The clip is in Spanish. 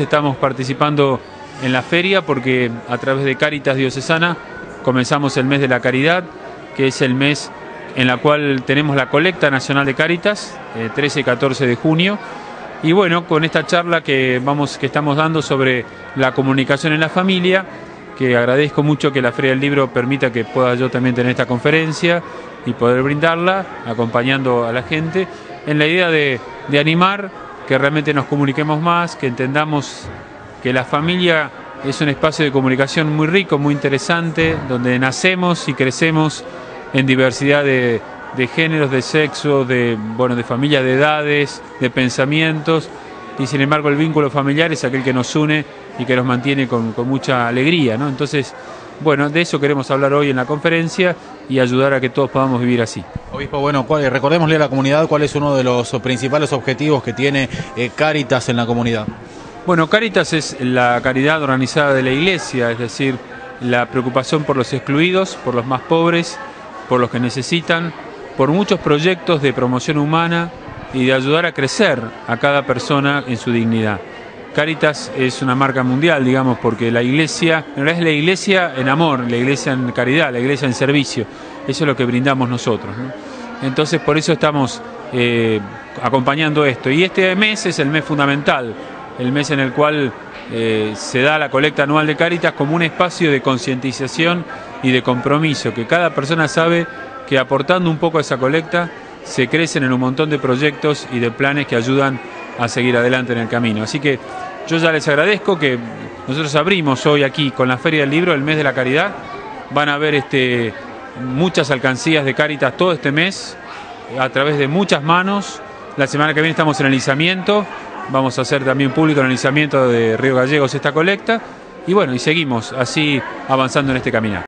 Estamos participando en la feria porque a través de Cáritas Diocesana comenzamos el mes de la caridad, que es el mes en la cual tenemos la colecta nacional de Cáritas, 13 y 14 de junio. Y bueno, con esta charla que, vamos, que estamos dando sobre la comunicación en la familia, que agradezco mucho que la Feria del Libro permita que pueda yo también tener esta conferencia y poder brindarla, acompañando a la gente, en la idea de, de animar que realmente nos comuniquemos más, que entendamos que la familia es un espacio de comunicación muy rico, muy interesante, donde nacemos y crecemos en diversidad de, géneros, de sexo, de, bueno, de familia, de edades, de pensamientos, y sin embargo el vínculo familiar es aquel que nos une y que nos mantiene con, con mucha alegría. ¿no? Entonces, bueno, de eso queremos hablar hoy en la conferencia y ayudar a que todos podamos vivir así. Obispo, bueno, recordémosle a la comunidad cuál es uno de los principales objetivos que tiene eh, Cáritas en la comunidad. Bueno, Cáritas es la caridad organizada de la Iglesia, es decir, la preocupación por los excluidos, por los más pobres, por los que necesitan, por muchos proyectos de promoción humana y de ayudar a crecer a cada persona en su dignidad. Caritas es una marca mundial, digamos, porque la iglesia, en realidad es la iglesia en amor, la iglesia en caridad, la iglesia en servicio. Eso es lo que brindamos nosotros. Entonces, por eso estamos eh, acompañando esto. Y este mes es el mes fundamental, el mes en el cual eh, se da la colecta anual de Caritas como un espacio de concientización y de compromiso, que cada persona sabe que aportando un poco a esa colecta se crecen en un montón de proyectos y de planes que ayudan a seguir adelante en el camino. Así que yo ya les agradezco que nosotros abrimos hoy aquí con la Feria del Libro el mes de la caridad. Van a ver este, muchas alcancías de Caritas todo este mes a través de muchas manos. La semana que viene estamos en el izamiento. Vamos a hacer también público el izamiento de Río Gallegos esta colecta. Y bueno, y seguimos así avanzando en este camino.